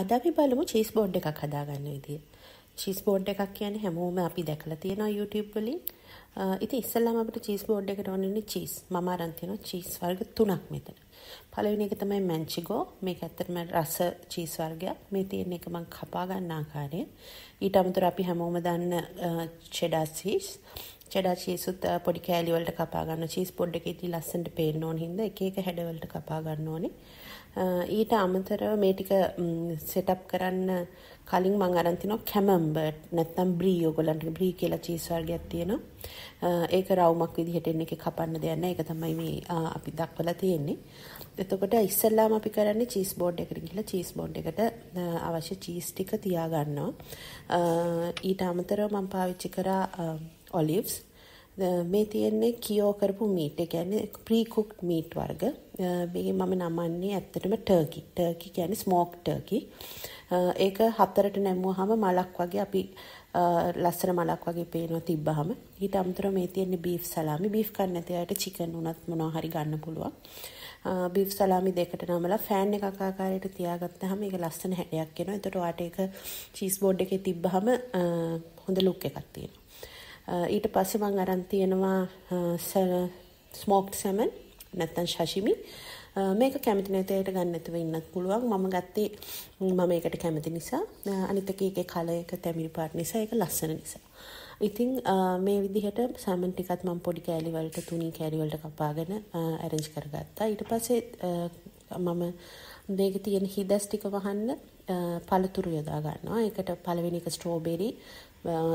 අද අපි බලමු චීස් බෝඩ් එකක් හදාගන්න විදිය. චීස් බෝඩ් එකක් කියන්නේ හැමෝම අපි දැකලා තියෙනවා YouTube වලින්. ඉතින් ඉස්සෙල්ලාම අපිට චීස් බෝඩ් එකට ඕන වෙන්නේ චීස්. මම අරන් තියෙනවා චීස් වර්ග තුනක් මෙතන. පළවෙනි එක තමයි මැන්චිගෝ. මේක ඇත්තටම රස චීස් වර්ගයක්. මේ තියෙන එක මම කපා ගන්න ආකාරය. ඊට අමතරව අපි හැමෝම දන්න චෙඩර් චීස්. චෙඩර් චීස් උත් පොඩි කෑලි වලට කපා ගන්න චීස් බෝඩ් එකේදී ලස්සනට පේන්න ඕන හින්දා එක එක හැඩ වලට කපා ගන්න ඕනේ. ඊට අමතරව මේ ටික සෙටප් කරන්න කලින් මං අරන් තිනවා කැමම්බර්ට් නැත්නම් බ්‍රී ඔයගොල්ලන්ට බ්‍රී කියලා චීස් වර්ගයක් තියෙනවා. ඒක රවුමක් විදිහට එන්න එකේ කපන්න දෙයක් නැහැ. ඒක තමයි මේ අපි දක්වලා තියෙන්නේ. එතකොට ඉස්සෙල්ලාම අපි කරන්නේ චීස් බෝඩ් එකට ගිහලා චීස් බෝඩ් එකට අවශ්‍ය චීස් ටික තියා ගන්නවා. ඊට අමතරව මම පාවිච්චි කරා ඔලිව්ස් මේ තියෙන්නේ කියෝ කරපු මීට් ඒ කියන්නේ ප්‍රී කුක්ඩ් මීට් වර්ග. Uh, මේ මම නමන්නේ ඇත්තටම ටර්කි. ටර්කි කියන්නේ ස්මෝක් ටර්කි. Uh, ඒක හතරට නැමුවාම මලක් වගේ අපි uh, ලස්සන මලක් වගේ පේනවා තිබ්බහම. ඊට අමතරව මේ තියෙන්නේ බීෆ් සලාමි. බීෆ් කන්න නැති අයට චිකන් උනත් මොනවා හරි ගන්න පුළුවන්. බීෆ් සලාමි දෙකට නමලා ෆෑන් එකක් ආකාරයට තියාගත්තාම ඒක ලස්සන හැඩයක් එනවා. එතකොට ඔයාට ඒක චීස් බෝඩ් එකේ තිබ්බහම හොඳ ලුක් එකක් තියෙනවා. ඊට පස්සේ මම අරන් තියෙනවා ස්මෝක්ඩ් සැමන් නැත්තම් ශෂිමි මේක කැමති නැති අයට ගන්න නැතුව ඉන්නත් පුළුවන්. මම ගත්තේ මම ඒකට කැමති නිසා. අනිත් එක ඒකේ කලර් එක තැමිලි පාට නිසා ඒක ලස්සන නිසා. ඉතින් මේ විදිහට සැමන් ටිකත් මම පොඩි කෑලි වලට තුනී කෑලි වලට කපාගෙන ඇරේන්ජ් කරගත්තා. ඊට පස්සේ මම මේකේ තියෙන හිදස් ටික වහන්න පළතුරු යොදා ගන්නවා. ඒකට පළවෙනි එක ස්ට්‍රෝබෙරි,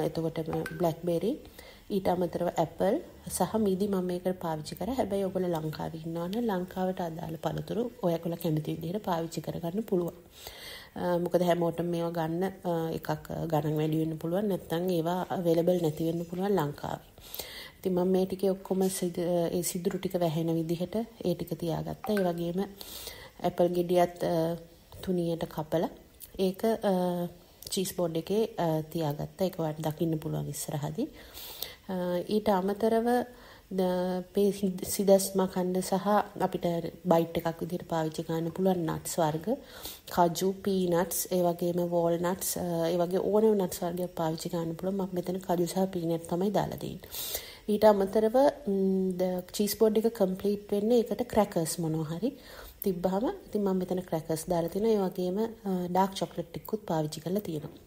එතකොට බ්ලැක්බෙරි, ඊට අමතරව ඇපල් සහ මිදි මම මේකට පාවිච්චි කරා. හැබැයි ඔයගොල්ලෝ ලංකාවේ ඉන්නවා නම් ලංකාවට අදාළ පළතුරු ඔයගොල්ලෝ කැමති විදිහට පාවිච්චි කරගන්න පුළුවන්. මොකද හැමෝටම මේවා ගන්න එකක් ගණන් වැඩි වෙන්න පුළුවන් නැත්නම් ඒවා අවైలබල් නැති වෙන්න පුළුවන් ලංකාවේ. ඉතින් මම මේ ටිකේ ඔක්කොම ඒ සිදුරු ටික වැහෙන විදිහට ඒ ටික තියාගත්තා. ඒ වගේම ඇපල් ගෙඩියත් තුනියට කපලා. ඒක චීස් බෝඩ් එකේ තියාගත්තා. ඒක ඔයාලට දකින්න පුළුවන් ඉස්සරහදී. ඊට අමතරව සිදස් මකන්ඩ සහ අපිට බයිට් එකක් විදිහට පාවිච්චි කරන්න පුළුවන් නට්ස් වර්ග. කජු පීනට්ස් ඒ වගේම වෝල්නට්ස් ඒ වගේ ඕනම නට්ස් වර්ගයක් පාවිච්චි කරන්න පුළුවන්. මම මෙතන කජු සහ පීනට් තමයි දාලා දෙන්නේ ඊට අමතරව චීස් බෝඩ් එක කම්ප්ලීට් වෙන්නේ ඒකට ක්‍රැකර්ස් මොනවා හරි. තිබ්බහම ඉතින් මම මෙතන ක්‍රැකර්ස් දාලා තිනවා. ඒ වගේම ඩාර්ක් චොක්ලට් ටිකකුත් පාවිච්චි කරලා තියෙනවා.